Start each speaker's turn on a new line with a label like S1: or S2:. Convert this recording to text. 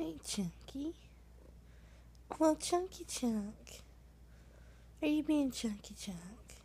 S1: Hey, Chunky. Well, Chunky Chunk. Are you being Chunky Chunk?